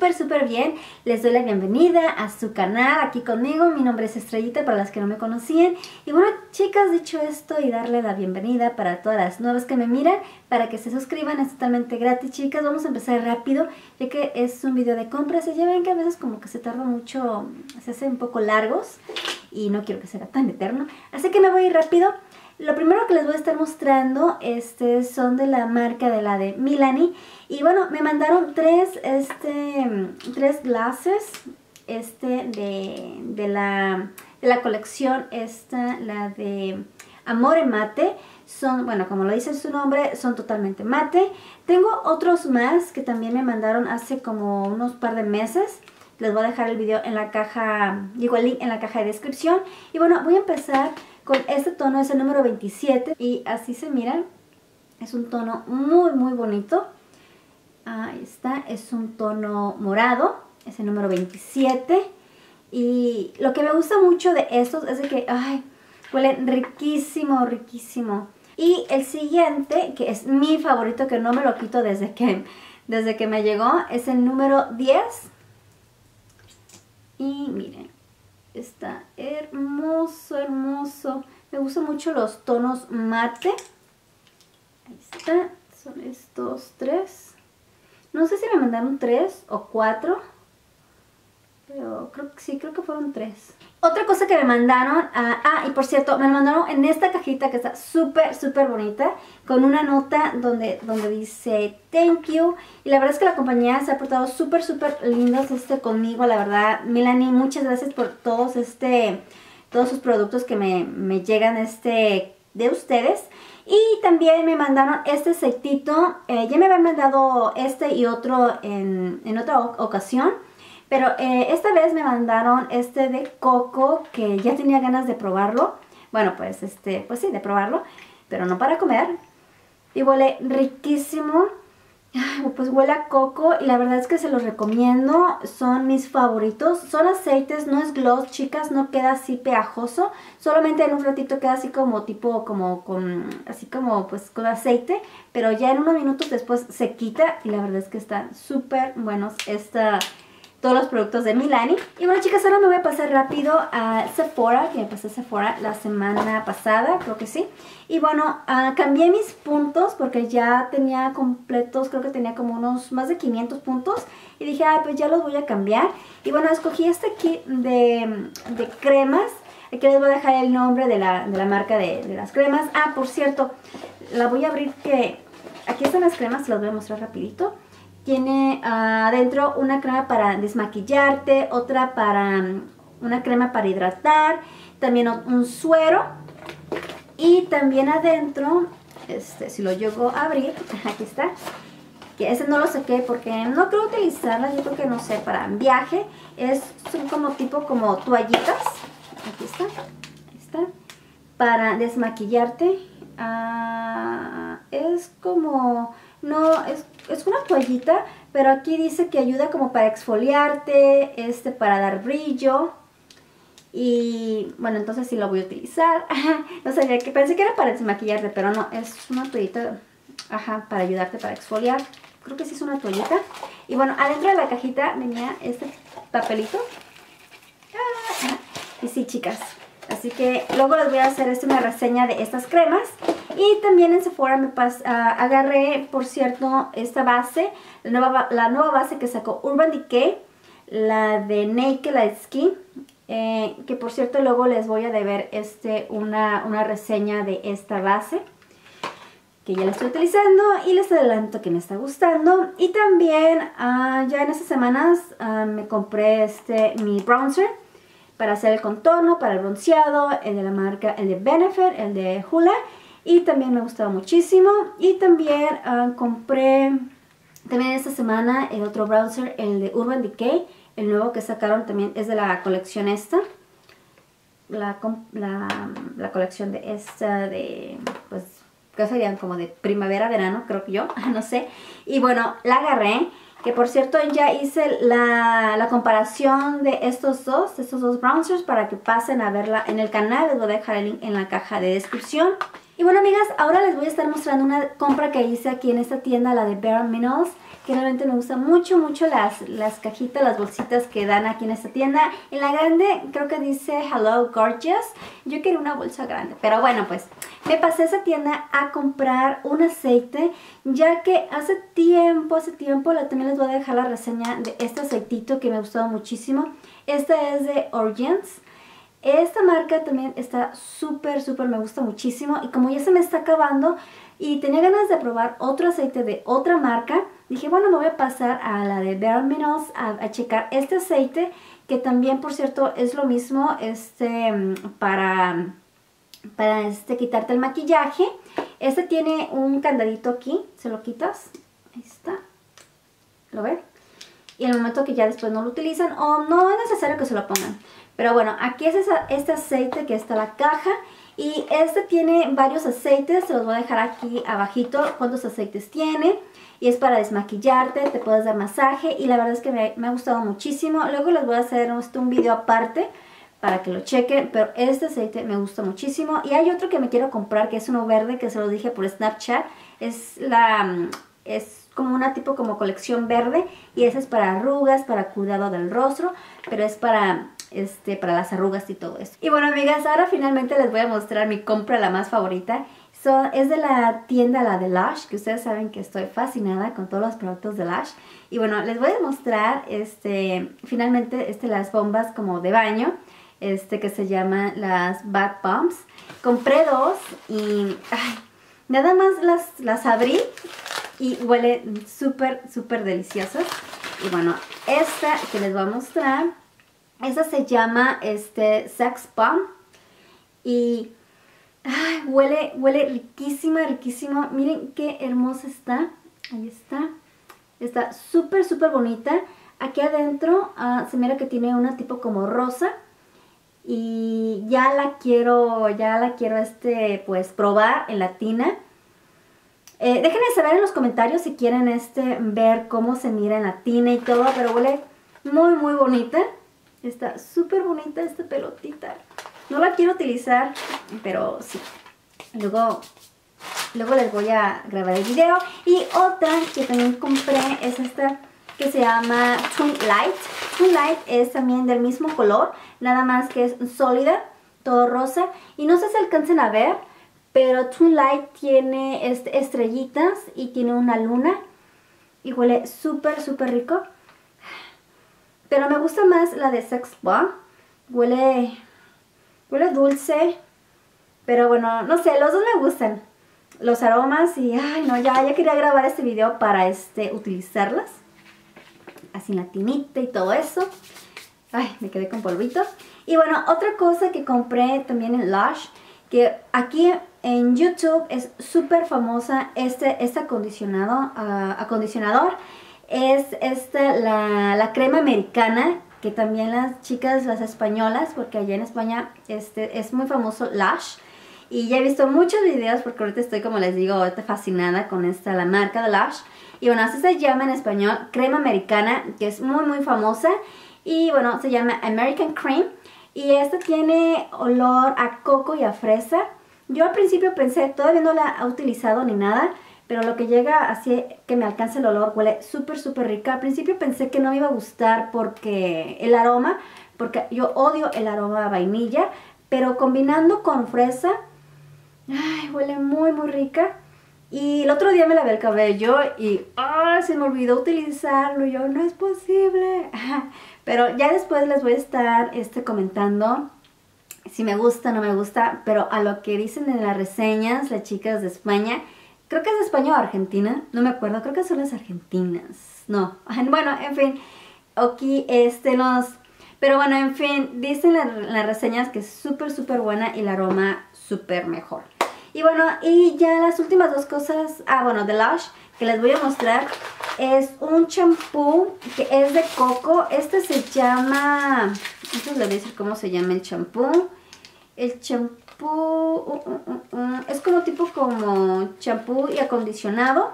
súper, súper bien. Les doy la bienvenida a su canal aquí conmigo. Mi nombre es Estrellita para las que no me conocían. Y bueno, chicas, dicho esto y darle la bienvenida para todas las nuevas que me miran, para que se suscriban, es totalmente gratis, chicas. Vamos a empezar rápido, ya que es un video de compras. Y ya ven que a veces como que se tarda mucho, se hace un poco largos y no quiero que sea tan eterno. Así que me voy rápido. Lo primero que les voy a estar mostrando este, son de la marca de la de Milani. Y bueno, me mandaron tres, este, tres glasses este, de, de, la, de la colección esta, la de Amore Mate. Son, bueno, como lo dice su nombre, son totalmente mate. Tengo otros más que también me mandaron hace como unos par de meses. Les voy a dejar el video en la caja, digo el link en la caja de descripción. Y bueno, voy a empezar con este tono, es el número 27 y así se miran. Es un tono muy muy bonito. Ahí está, es un tono morado, es el número 27. Y lo que me gusta mucho de estos es de que, ay, huelen riquísimo, riquísimo. Y el siguiente, que es mi favorito, que no me lo quito desde que, desde que me llegó, es el número 10. Y miren, Está hermoso, hermoso. Me gustan mucho los tonos mate. Ahí está. Son estos tres. No sé si me mandaron tres o cuatro. Pero creo que sí, creo que fueron tres. Otra cosa que me mandaron, ah, ah, y por cierto, me mandaron en esta cajita que está súper, súper bonita, con una nota donde, donde dice thank you. Y la verdad es que la compañía se ha portado súper, súper lindos este conmigo, la verdad. Melanie, muchas gracias por todos este, todos sus productos que me, me llegan este, de ustedes. Y también me mandaron este aceitito, eh, ya me habían mandado este y otro en, en otra ocasión. Pero eh, esta vez me mandaron este de coco que ya tenía ganas de probarlo. Bueno, pues este, pues sí, de probarlo, pero no para comer. Y huele riquísimo. pues huele a coco y la verdad es que se los recomiendo. Son mis favoritos. Son aceites, no es gloss, chicas, no queda así pegajoso. Solamente en un ratito queda así como tipo, como con, así como pues con aceite. Pero ya en unos minutos después se quita y la verdad es que están súper buenos esta todos los productos de Milani. Y bueno chicas, ahora me voy a pasar rápido a Sephora, que me pasé Sephora la semana pasada, creo que sí. Y bueno, uh, cambié mis puntos porque ya tenía completos, creo que tenía como unos más de 500 puntos. Y dije, ah, pues ya los voy a cambiar. Y bueno, escogí este kit de, de cremas. Aquí les voy a dejar el nombre de la, de la marca de, de las cremas. Ah, por cierto, la voy a abrir que... Aquí están las cremas, se las voy a mostrar rapidito. Tiene adentro una crema para desmaquillarte, otra para mm, una crema para hidratar, también un suero. Y también adentro, este, si lo llego a abrir, aquí está, que ese no lo saqué porque no quiero utilizarla, yo creo que no sé, para viaje, es, son como tipo como toallitas, aquí está, ahí está, para desmaquillarte, ah, es como no, es, es, una toallita, pero aquí dice que ayuda como para exfoliarte, este, para dar brillo. Y bueno, entonces sí lo voy a utilizar. no sabía que pensé que era para desmaquillarte, pero no, es una toallita, ajá, para ayudarte para exfoliar. Creo que sí es una toallita. Y bueno, adentro de la cajita venía este papelito. Ah, y sí, chicas. Así que luego les voy a hacer este, una reseña de estas cremas. Y también en Sephora me ah, agarré, por cierto, esta base, la nueva, la nueva base que sacó Urban Decay, la de Naked Light Skin. Eh, que por cierto luego les voy a deber este, una, una reseña de esta base que ya la estoy utilizando y les adelanto que me está gustando y también ah, ya en estas semanas ah, me compré este mi bronzer para hacer el contorno, para el bronceado, el de la marca, el de Benefit, el de Hula y también me ha gustado muchísimo. Y también ah, compré también esta semana el otro browser, el de Urban Decay. El nuevo que sacaron también es de la colección esta. La, la, colección de esta de, pues, que serían como de primavera, verano, creo que yo, no sé. Y bueno, la agarré, que por cierto ya hice la, la, comparación de estos dos, de estos dos browsers para que pasen a verla en el canal. Les voy a dejar el link en la caja de descripción. Y bueno amigas, ahora les voy a estar mostrando una compra que hice aquí en esta tienda, la de Bare Minerals, que realmente me gustan mucho, mucho las, las cajitas, las bolsitas que dan aquí en esta tienda. En la grande creo que dice Hello Gorgeous. Yo quiero una bolsa grande, pero bueno, pues me pasé a esa tienda a comprar un aceite, ya que hace tiempo, hace tiempo, también les voy a dejar la reseña de este aceitito que me ha gustado muchísimo. Esta es de Origins. Esta marca también está súper, súper, me gusta muchísimo. Y como ya se me está acabando y tenía ganas de probar otro aceite de otra marca, dije, bueno, me voy a pasar a la de Bare Minerals a, checar este aceite, que también, por cierto, es lo mismo este, para, para este, quitarte el maquillaje. Este tiene un candadito aquí, se lo quitas, ahí está, ¿lo ven? Y en el momento que ya después no lo utilizan, o no es necesario que se lo pongan. Pero bueno, aquí es este aceite que está la caja. Y este tiene varios aceites, se los voy a dejar aquí abajito cuántos aceites tiene. Y es para desmaquillarte, te puedes dar masaje y la verdad es que me, ha gustado muchísimo. Luego les voy a hacer un video aparte para que lo chequen, pero este aceite me gusta muchísimo. Y hay otro que me quiero comprar que es uno verde que se lo dije por Snapchat. Es la... es como una tipo como colección verde y ese es para arrugas, para cuidado del rostro, pero es para este, para las arrugas y todo eso. Y bueno, amigas, ahora finalmente les voy a mostrar mi compra, la más favorita. es de la tienda, la de Lush, que ustedes saben que estoy fascinada con todos los productos de Lush. Y bueno, les voy a mostrar, este, finalmente, este, las bombas como de baño, este, que se llaman las Bath Bombs. Compré dos y, nada más las, las abrí y huele súper, súper deliciosas. Y bueno, esta que les voy a mostrar esa se llama este, Sex Bomb. Y huele, huele riquísima, riquísima. Miren qué hermosa está. Ahí está. Está súper, súper bonita. Aquí adentro ah, se mira que tiene una tipo como rosa. Y ya la quiero, ya la quiero este, pues probar en la tina. Eh, déjenme saber en los comentarios si quieren este, ver cómo se mira en la tina y todo. Pero huele muy, muy bonita. Está súper bonita esta pelotita. No la quiero utilizar, pero sí. Luego, luego les voy a grabar el video. Y otra que también compré es esta que se llama Twin Light. Twin Light es también del mismo color, nada más que es sólida, todo rosa. Y no sé si alcancen a ver, pero Twin Light tiene estrellitas y tiene una luna. Y huele súper, súper rico. Pero me gusta más la de Sex. Huele, huele dulce. Pero bueno, no sé, los dos me gustan. Los aromas y, ay no, ya, ya quería grabar este video para este, utilizarlas. Así la tinita y todo eso. Ay, me quedé con polvito. Y bueno, otra cosa que compré también en Lush, que aquí en YouTube es súper famosa este, este acondicionado, uh, acondicionador es esta, la, crema americana, que también las chicas, las españolas, porque allá en España este, es muy famoso Lush. Y ya he visto muchos videos porque ahorita estoy, como les digo, fascinada con esta, la marca de Lush. Y bueno, así se llama en español crema americana, que es muy muy famosa. Y bueno, se llama American Cream. Y esta tiene olor a coco y a fresa. Yo al principio pensé, todavía no la he utilizado ni nada, pero lo que llega así que me alcance el olor huele súper súper rica. Al principio pensé que no me iba a gustar porque el aroma, porque yo odio el aroma a vainilla, pero combinando con fresa, ay, huele muy muy rica. Y el otro día me lavé el cabello y ¡ah! se me olvidó utilizarlo. yo, no es posible. Pero ya después les voy a estar este, comentando si me gusta no me gusta. Pero a lo que dicen en las reseñas las chicas de España, Creo que es de España o Argentina, no me acuerdo, creo que son las argentinas. No, bueno, en fin, aquí este los... Pero bueno, en fin, dicen las reseñas que es súper, súper buena y el aroma súper mejor. Y bueno, y ya las últimas dos cosas, ah bueno, de Lush, que les voy a mostrar, es un champú que es de coco. Este se llama, esto les voy a decir cómo se llama el champú. El champú Uh, uh, uh, es como tipo como champú y acondicionado.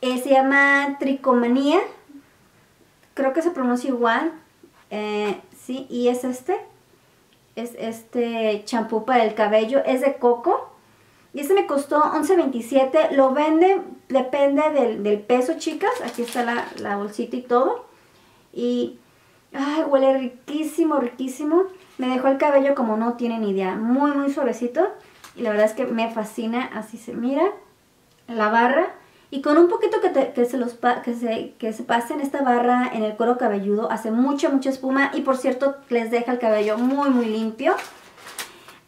Eh, se llama Tricomanía. Creo que se pronuncia igual. Eh, sí, y es este. Es este champú para el cabello. Es de coco. Y este me costó 11.27. Lo vende, depende del, peso, chicas. Aquí está la, la, bolsita y todo. Y, huele riquísimo, riquísimo. Me dejó el cabello como no tienen idea. Muy, muy suavecito. Y la verdad es que me fascina. Así se mira. La barra. Y con un poquito que, se los que, se, que se pase en esta barra en el cuero cabelludo. Hace mucha, mucha espuma. Y por cierto, les deja el cabello muy, muy limpio.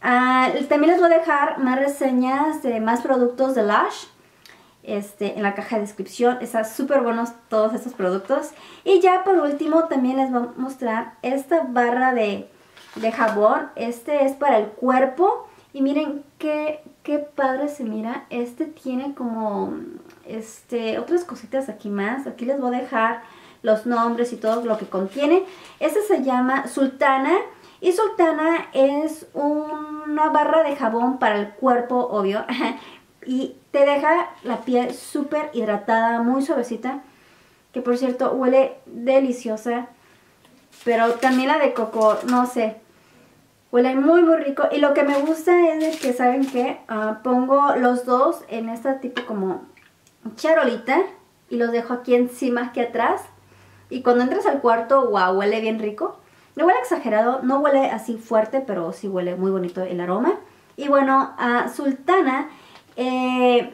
Ah, también les voy a dejar más reseñas de más productos de Lush este, en la caja de descripción. Están súper buenos todos estos productos. Y ya por último también les voy a mostrar esta barra de, jabón. Este es para el cuerpo. Y miren qué, qué padre se mira. Este tiene como este, otras cositas aquí más. Aquí les voy a dejar los nombres y todo lo que contiene. Este se llama Sultana. Y Sultana es una barra de jabón para el cuerpo, obvio. y te deja la piel súper hidratada, muy suavecita. Que por cierto huele deliciosa. Pero también la de coco, no sé. Huele muy muy rico. Y lo que me gusta es que, ¿saben qué? Ah, pongo los dos en esta tipo como charolita. Y los dejo aquí encima, aquí atrás. Y cuando entras al cuarto, wow, huele bien rico. No huele exagerado, no huele así fuerte, pero sí huele muy bonito el aroma. Y bueno, a Sultana, eh,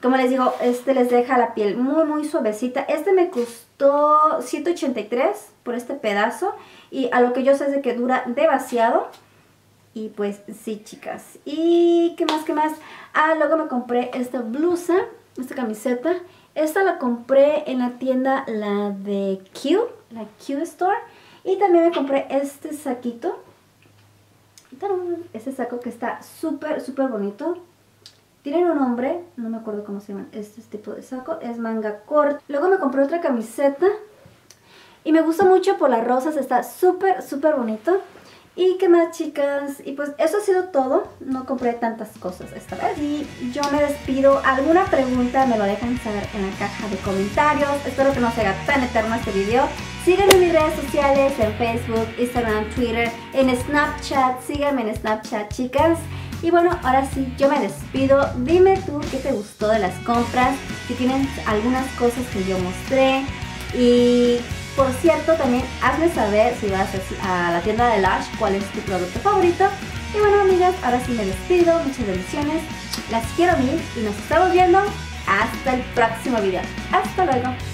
como les digo, este les deja la piel muy muy suavecita. Este me costó 183 por este pedazo. Y a lo que yo sé es de que dura demasiado. Y pues sí, chicas. ¿Y qué más, qué más? Ah, luego me compré esta blusa, esta camiseta. Esta la compré en la tienda, la de Q, la Q Store. Y también me compré este saquito. Este saco que está súper, súper bonito. Tiene un nombre, no me acuerdo cómo se llama este tipo de saco. Es manga corta. Luego me compré otra camiseta. Y me gusta mucho por las rosas. Está súper, súper bonito. ¿Y qué más, chicas? Y pues eso ha sido todo. No compré tantas cosas esta vez. Y yo me despido. ¿Alguna pregunta me lo dejan saber en la caja de comentarios? Espero que no se haga tan eterno este video. Síganme en mis redes sociales, en Facebook, Instagram, Twitter, en Snapchat. Síganme en Snapchat, chicas. Y bueno, ahora sí, yo me despido. Dime tú qué te gustó de las compras. Si tienen algunas cosas que yo mostré. Y por cierto, también hazme saber si vas a la tienda de Lush cuál es tu producto favorito. Y bueno, amigas, ahora sí me despido. Muchas bendiciones. Las quiero mil y nos estamos viendo hasta el próximo video. Hasta luego.